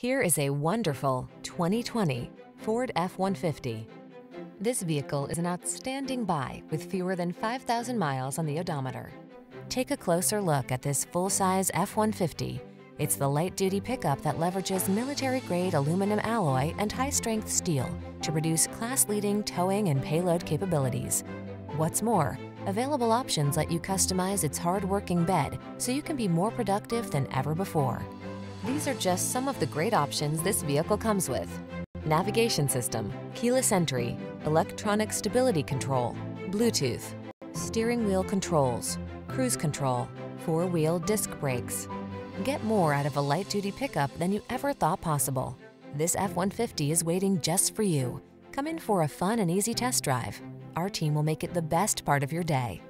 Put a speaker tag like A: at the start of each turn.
A: Here is a wonderful 2020 Ford F-150. This vehicle is an outstanding buy with fewer than 5,000 miles on the odometer. Take a closer look at this full-size F-150. It's the light-duty pickup that leverages military-grade aluminum alloy and high-strength steel to produce class-leading towing and payload capabilities. What's more, available options let you customize its hard-working bed so you can be more productive than ever before. These are just some of the great options this vehicle comes with. Navigation system, keyless entry, electronic stability control, Bluetooth, steering wheel controls, cruise control, four-wheel disc brakes. Get more out of a light-duty pickup than you ever thought possible. This F-150 is waiting just for you. Come in for a fun and easy test drive. Our team will make it the best part of your day.